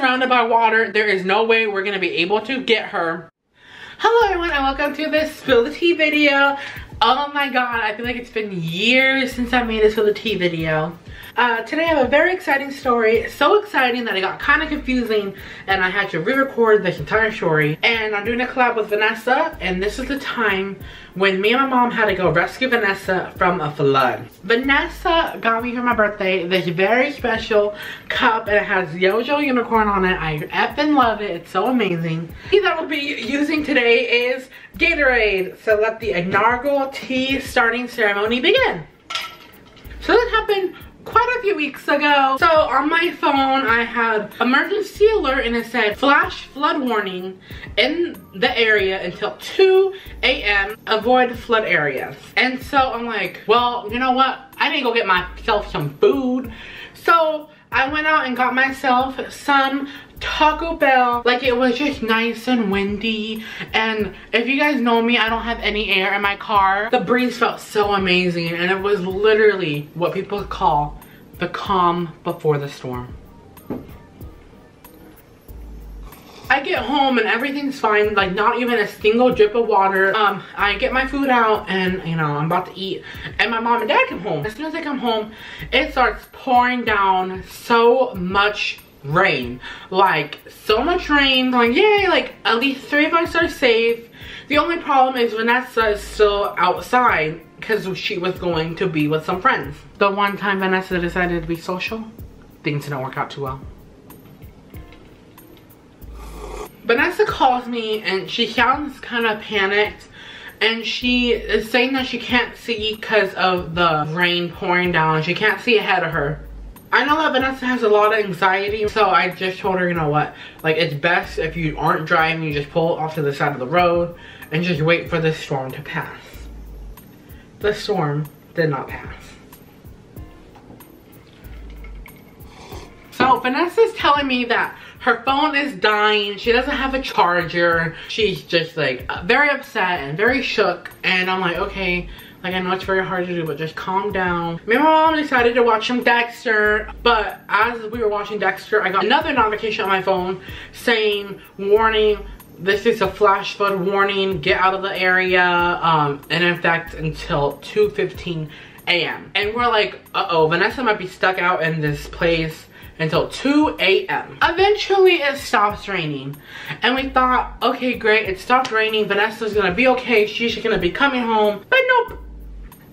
surrounded by water. There is no way we're gonna be able to get her. Hello everyone and welcome to this Spill the Tea video. Oh my god, I feel like it's been years since I made a Spill the Tea video. Uh, today I have a very exciting story. So exciting that it got kind of confusing and I had to re-record this entire story. And I'm doing a collab with Vanessa and this is the time when me and my mom had to go rescue Vanessa from a flood. Vanessa got me for my birthday this very special cup and it has Yojo Unicorn on it. I effing love it. It's so amazing. The that we'll be using today is Gatorade. So let the inaugural tea starting ceremony begin. So that happened quite a few weeks ago. So on my phone, I had emergency alert and it said flash flood warning in the area until 2 a.m. Avoid flood areas. And so I'm like, well, you know what? I need to go get myself some food. I went out and got myself some Taco Bell. Like it was just nice and windy. And if you guys know me, I don't have any air in my car. The breeze felt so amazing and it was literally what people call the calm before the storm. I get home and everything's fine, like not even a single drip of water. Um, I get my food out and you know, I'm about to eat and my mom and dad come home. As soon as they come home, it starts pouring down so much rain. Like so much rain, like yay, like at least three of us are safe. The only problem is Vanessa is still outside because she was going to be with some friends. The one time Vanessa decided to be social, things didn't work out too well. Vanessa calls me and she sounds kind of panicked and she is saying that she can't see because of the rain pouring down. She can't see ahead of her. I know that Vanessa has a lot of anxiety, so I just told her, you know what, like it's best if you aren't driving, you just pull off to the side of the road and just wait for the storm to pass. The storm did not pass. So Vanessa's telling me that her phone is dying. She doesn't have a charger. She's just like very upset and very shook. And I'm like, okay, like I know it's very hard to do, but just calm down. Me and my mom decided to watch some Dexter. But as we were watching Dexter, I got another notification on my phone saying, warning, this is a flash flood warning. Get out of the area. Um, and in fact, until 2.15 a.m. And we're like, uh-oh, Vanessa might be stuck out in this place until 2 a.m. Eventually it stops raining and we thought, okay great, it stopped raining, Vanessa's gonna be okay, she's gonna be coming home, but nope,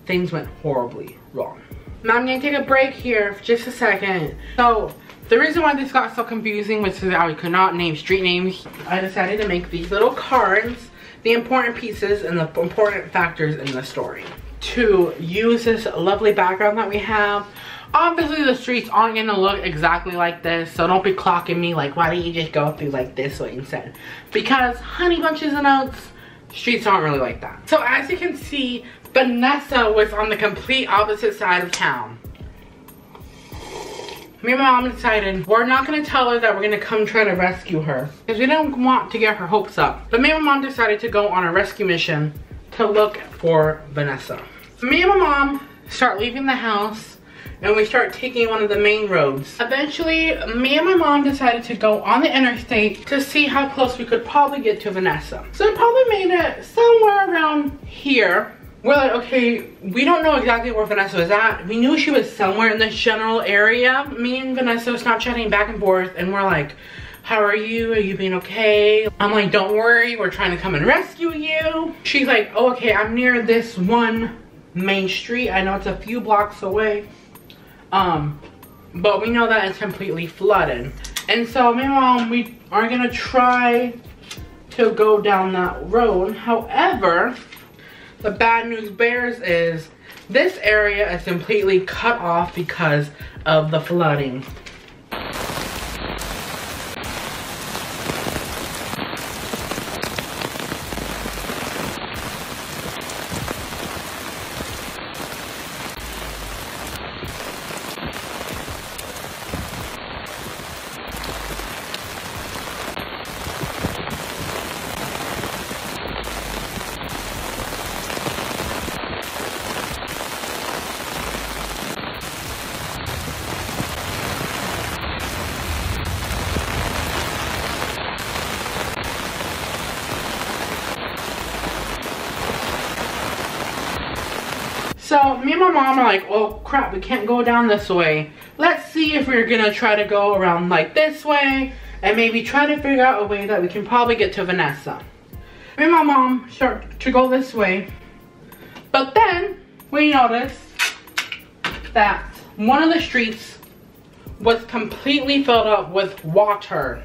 things went horribly wrong. Now I'm gonna take a break here for just a second. So the reason why this got so confusing was that I could not name street names. I decided to make these little cards, the important pieces and the important factors in the story. To use this lovely background that we have, obviously the streets aren't gonna look exactly like this so don't be clocking me like why don't you just go through like this way instead because honey bunches of oats streets aren't really like that so as you can see vanessa was on the complete opposite side of town me and my mom decided we're not gonna tell her that we're gonna come try to rescue her because we don't want to get her hopes up. But me and my mom decided to go on a rescue mission to look for Vanessa. Me and my mom start leaving the house and we start taking one of the main roads. Eventually, me and my mom decided to go on the interstate to see how close we could probably get to Vanessa. So we probably made it somewhere around here we're like, okay, we don't know exactly where Vanessa was at. We knew she was somewhere in this general area. Me and Vanessa were chatting back and forth and we're like, how are you? Are you being okay? I'm like, don't worry, we're trying to come and rescue you. She's like, oh, okay, I'm near this one main street. I know it's a few blocks away. Um, but we know that it's completely flooded. And so me and mom, we are gonna try to go down that road. However, the bad news bears is this area is completely cut off because of the flooding. So me and my mom are like, oh crap, we can't go down this way. Let's see if we're gonna try to go around like this way and maybe try to figure out a way that we can probably get to Vanessa. Me and my mom start to go this way. But then we noticed that one of the streets was completely filled up with water.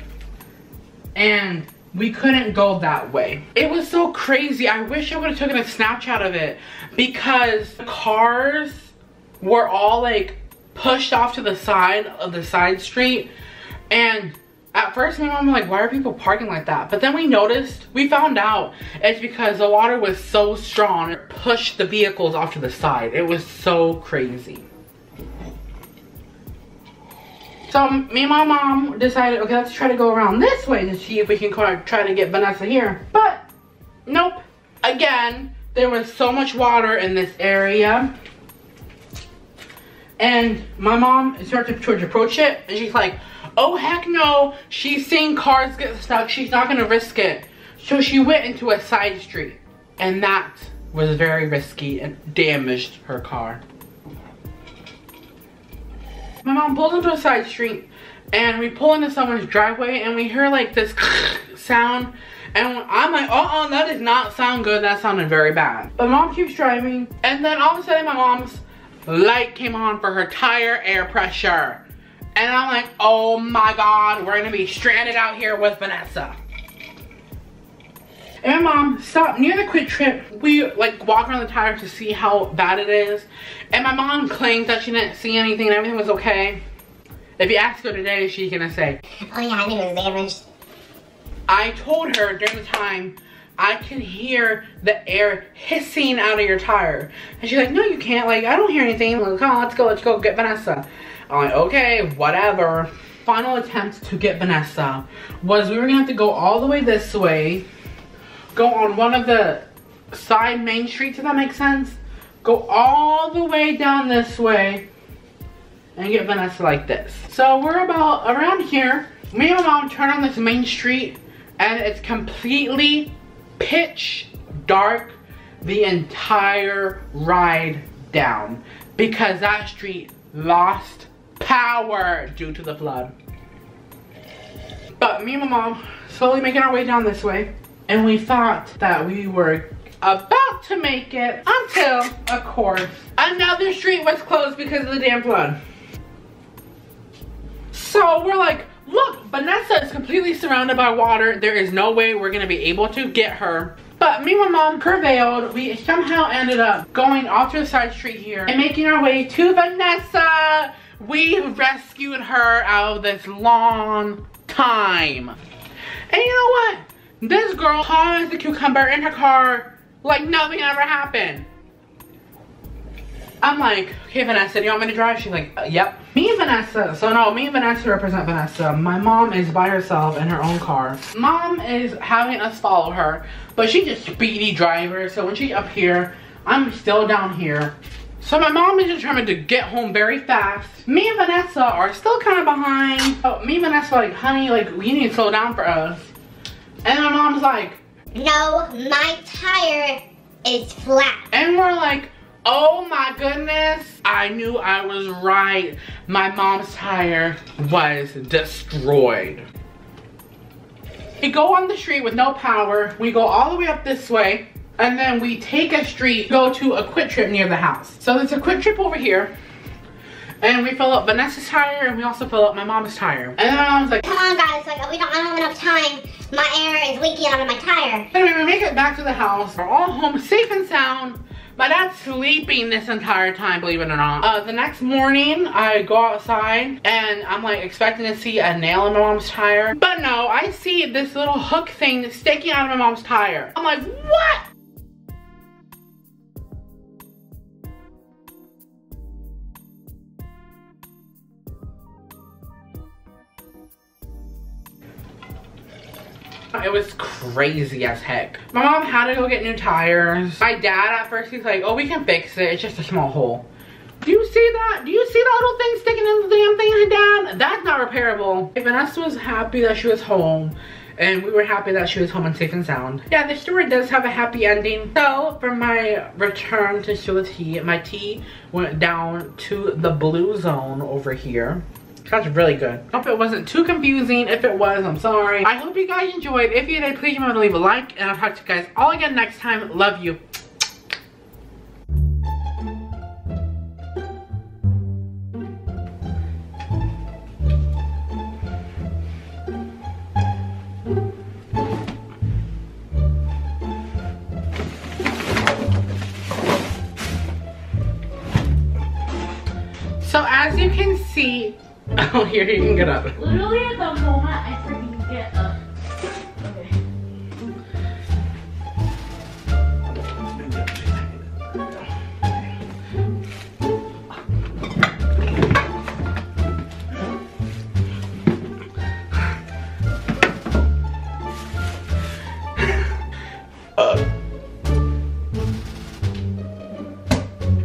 And we couldn't go that way. It was so crazy. I wish I would have taken a Snapchat of it because the cars were all like pushed off to the side of the side street and at first my mom was like why are people parking like that but then we noticed we found out it's because the water was so strong it pushed the vehicles off to the side it was so crazy so me and my mom decided, okay, let's try to go around this way to see if we can try to get Vanessa here. But, nope. Again, there was so much water in this area. And my mom started to approach it, and she's like, oh heck no, she's seeing cars get stuck, she's not gonna risk it. So she went into a side street, and that was very risky and damaged her car my mom pulls into a side street and we pull into someone's driveway and we hear like this sound and I'm like, uh-uh, that not sound good. That sounded very bad. But mom keeps driving and then all of a sudden my mom's light came on for her tire air pressure. And I'm like, oh my God, we're gonna be stranded out here with Vanessa. And my mom stopped near the QuikTrip We like walk around the tire to see how bad it is. And my mom claims that she didn't see anything and everything was okay. If you ask her today, she's gonna say, Oh yeah, I think it was damaged. I told her during the time, I can hear the air hissing out of your tire. And she's like, no, you can't. Like, I don't hear anything. I'm like, oh, let's go, let's go get Vanessa. I'm like, okay, whatever. Final attempt to get Vanessa was we were gonna have to go all the way this way go on one of the side main streets, if that makes sense. Go all the way down this way and get Vanessa like this. So we're about around here. Me and my mom turn on this main street and it's completely pitch dark the entire ride down because that street lost power due to the flood. But me and my mom slowly making our way down this way and we thought that we were about to make it until, of course, another street was closed because of the damn flood. So we're like, look, Vanessa is completely surrounded by water. There is no way we're gonna be able to get her. But me and my mom prevailed. We somehow ended up going off to the side street here and making our way to Vanessa. We rescued her out of this long time. And you know what? This girl has the cucumber in her car like nothing ever happened. I'm like, okay, Vanessa, do you want me to drive? She's like, uh, yep. Me and Vanessa, so no, me and Vanessa represent Vanessa. My mom is by herself in her own car. Mom is having us follow her, but she's a speedy driver. So when she's up here, I'm still down here. So my mom is determined to get home very fast. Me and Vanessa are still kind of behind. Oh, me and Vanessa like, honey, like, we need to slow down for us. And my mom's like, No, my tire is flat. And we're like, oh my goodness. I knew I was right. My mom's tire was destroyed. We go on the street with no power. We go all the way up this way. And then we take a street, go to a QuikTrip near the house. So there's a QuikTrip over here. And we fill up Vanessa's tire and we also fill up my mom's tire. And then my mom's like, come on guys, like we don't, I don't have enough time. My air is leaking out of my tire. Anyway, we make it back to the house. We're all home safe and sound. My dad's sleeping this entire time, believe it or not. Uh, the next morning, I go outside and I'm like expecting to see a nail in my mom's tire. But no, I see this little hook thing sticking out of my mom's tire. I'm like, what? It was crazy as heck. My mom had to go get new tires. My dad at first, he's like, oh, we can fix it. It's just a small hole. Do you see that? Do you see the little thing sticking in the damn thing, Dad? That's not repairable. Vanessa was happy that she was home. and we were happy that she was home and safe and sound. Yeah, the story does have a happy ending. So, for my return to the Tea, my tea went down to the blue zone over here. That's really good. Hope it wasn't too confusing. If it was, I'm sorry. I hope you guys enjoyed. If you did, please remember to leave a like, and I'll talk to you guys all again next time. Love you. So as you can see, oh here you can get up. Literally at the moment I freaking get up. Okay.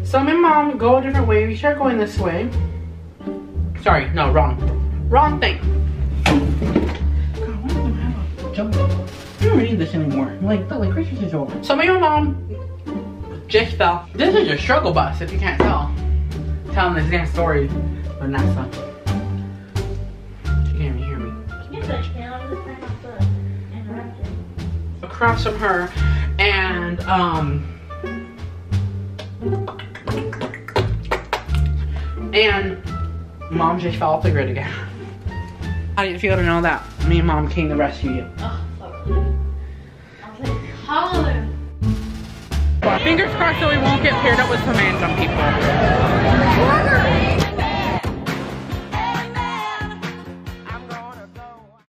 So my mom go a different way. We start going this way. Sorry, no, wrong. Wrong thing. God, why do I have a jump? I don't need this anymore. Like, like Christmas is over. So my mom just fell. This is a struggle bus, if you can't tell. Telling this damn story, but not so. She can't even hear me. Yes, I can. I'm just trying not to interrupt you. across from her and um and mom just fell off the grid again. How do you feel to know that me and mom came to rescue you? Oh. I was like, hallelujah. Fingers crossed that we won't get paired up with some random people.